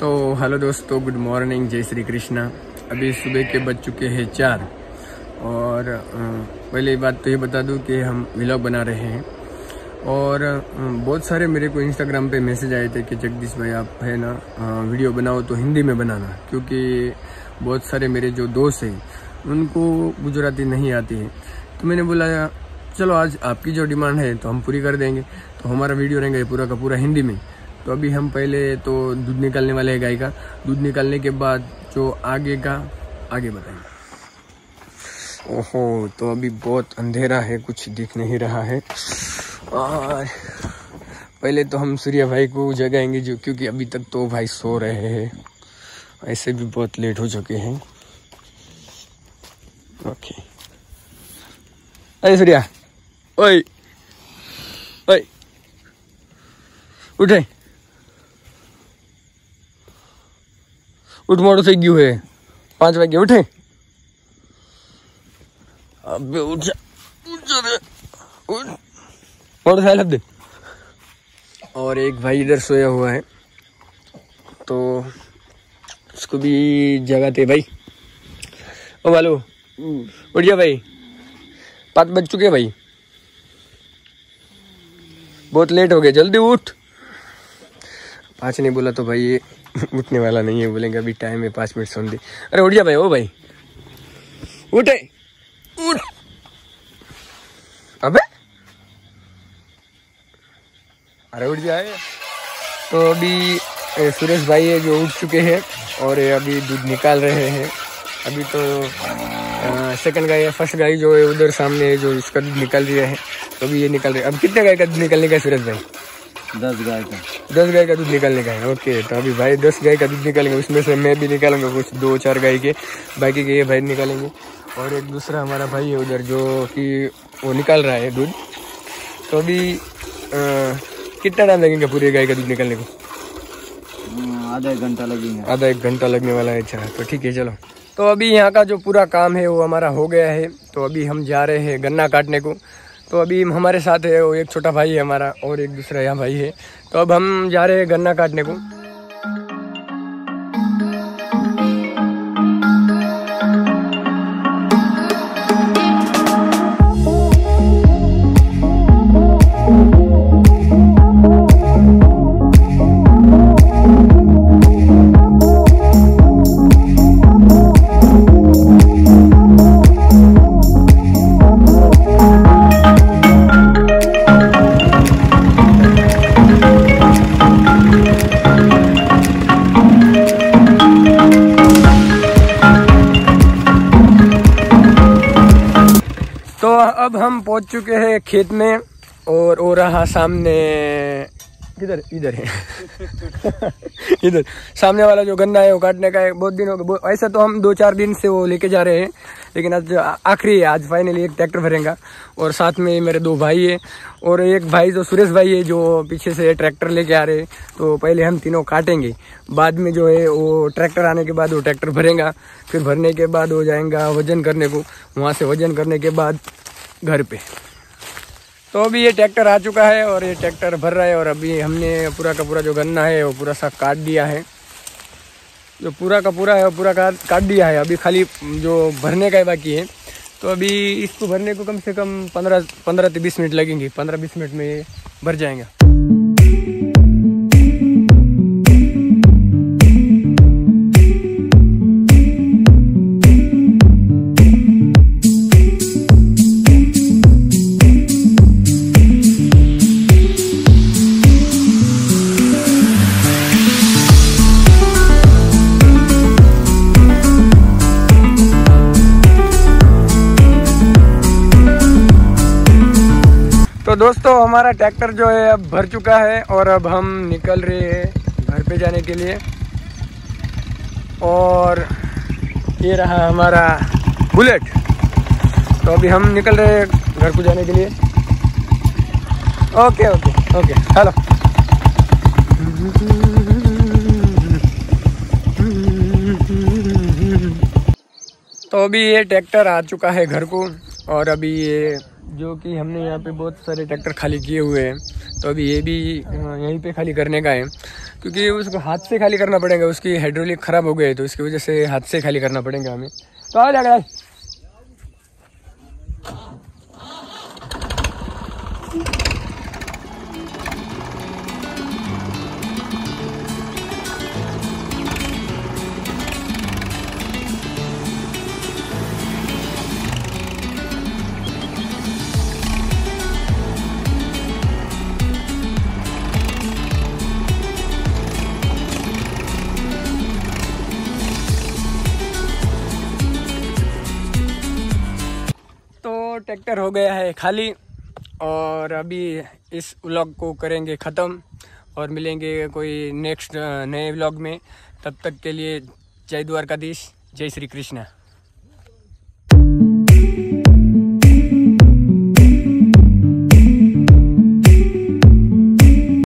तो हेलो दोस्तों, good morning, जय श्री कृष्णा। अभी सुबह के बज चुके हैं चार। और पहले बात तो ये बता दूँ कि हम व्लॉग बना रहे हैं। और बहुत सारे मेरे को इंस्टाग्राम पे मैसेज आए थे कि जगदीश भाई आप है ना वीडियो बनाओ तो हिंदी में बनाना। क्योंकि बहुत सारे मेरे जो दोस्त हैं, उनको गुजराती नहीं आती है। तो मैंने बोला, चलो आज आपकी जो डिमांड है तो हम पूरी कर देंगे। तो हमारा वीडियो रहेगा पूरा का पूरा हिंदी में। तो अभी हम पहले तो दूध निकालने वाले हैं गाय का। दूध निकालने के बाद जो आगे का, आगे बताएँगे ओहो तो अभी बहुत अंधेरा है, कुछ दिख नहीं रहा है। और पहले तो हम सूर्या भाई को जगाएँगे जो, क्योंकि अभी तक तो भाई सो रहे हैं। ऐसे भी बहुत लेट हो चुके हैं। ओके अरे सूर्या, ओए ओए ઉઠે ઉઠ મોડું થઈ ગયું હે પાંચ વાગે ઉઠે અબે ઉઠ જા ઉઠ જા रे उठ मोटर साइकिल दे और एक भाई इधर सोया हुआ है तो उसको भी जगाते भाई ओ बालू उठ जा भाई पाँच बज चुके हैं भाई बहुत लेट हो गया जल्दी उठ पाँच नहीं बोला तो भाई ये उठने वाला नहीं है, बोलेंगे अभी टाइम है, पाँच मिनट सुन दे। अरे उठ जा भाई, ओ भाई। उठे। उठ। अबे। अरे उठ जाए तो अभी सुरेश भाई है जो उठ चुके हैं और अभी दूध निकाल रहे हैं। अभी तो सेकंड गाय है फ़र्स्ट गाय जो है उधर सामने है, जो इसका दूध निकाल दिया है। तो अभी ये निकल है। अब कितने गाय का दूध निकलने का सुरेश भाई? दस गाय का। दस गाय का दूध निकालने का है ओके तो अभी भाई दस गाय का दूध निकालेंगे उसमें से मैं भी निकालूँगा कुछ दो चार गाय के बाकी के ये भाई निकालेंगे। और एक दूसरा हमारा भाई है उधर जो कि वो निकाल रहा है दूध। तो अभी कितना टाइम लगेगा पूरे गाय का दूध निकालने को? हम्म, आधा एक घंटा लगेगा। आधा एक घंटा लगने वाला है अच्छा तो ठीक है चलो। तो अभी यहाँ का जो पूरा काम है वो हमारा हो गया है तो अभी हम जा रहे हैं गन्ना काटने को। तो अभी हमारे साथ है वो एक छोटा भाई है हमारा और एक दूसरा यहाँ भाई है। तो अब हम जा रहे हैं गन्ना काटने को। चुके हैं खेत में और वो रहा सामने किधर, इधर है। इधर। सामने वाला जो गन्ना है वो काटने का है। बहुत दिन हो ऐसा तो हम दो चार दिन से वो लेके जा रहे हैं, लेकिन आज आखिरी है। आज फाइनली एक ट्रैक्टर भरेगा। और साथ में मेरे दो भाई है। और एक भाई जो सुरेश भाई है, जो पीछे से ट्रैक्टर लेके आ रहे हैं। तो पहले हम तीनों काटेंगे। बाद में जो है वो ट्रैक्टर आने के बाद वो ट्रैक्टर भरेगा। फिर भरने के बाद वो जाएगा वज़न करने को। वहाँ से वज़न करने के बाद घर पे। तो अभी ये ट्रैक्टर आ चुका है और ये ट्रैक्टर भर रहा है और अभी हमने पूरा का पूरा जो गन्ना है, वो पूरा सा काट दिया है। जो पूरा का पूरा है, वो पूरा काट काट दिया है। अभी खाली जो भरने का है बाकी है। तो अभी इसको भरने को कम से कम पंद्रह पंद्रह से बीस मिनट लगेंगे। पंद्रह बीस मिनट में ये भर जाएगा। दोस्तों, हमारा ट्रैक्टर जो है अब भर चुका है और अब हम निकल रहे हैं घर पे जाने के लिए। और ये रहा हमारा बुलेट तो अभी हम निकल रहे हैं घर को जाने के लिए। ओके ओके ओके हेलो तो अभी ये ट्रैक्टर आ चुका है घर को और अभी ये जो कि हमने यहाँ पे बहुत सारे ट्रैक्टर खाली किए हुए हैं। तो अभी ये भी यहीं पे खाली करने का है। क्योंकि उसको हाथ से खाली करना पड़ेगा, उसकी हाइड्रोलिक ख़राब हो गई है तो इसकी वजह से हाथ से खाली करना पड़ेगा हमें। तो आ जाएगा ट्रैक्टर हो गया है खाली और अभी इस व्लॉग को करेंगे ख़त्म और मिलेंगे कोई नेक्स्ट नए व्लॉग में। तब तक के लिए जय द्वारकाधीश, जय श्री कृष्ण।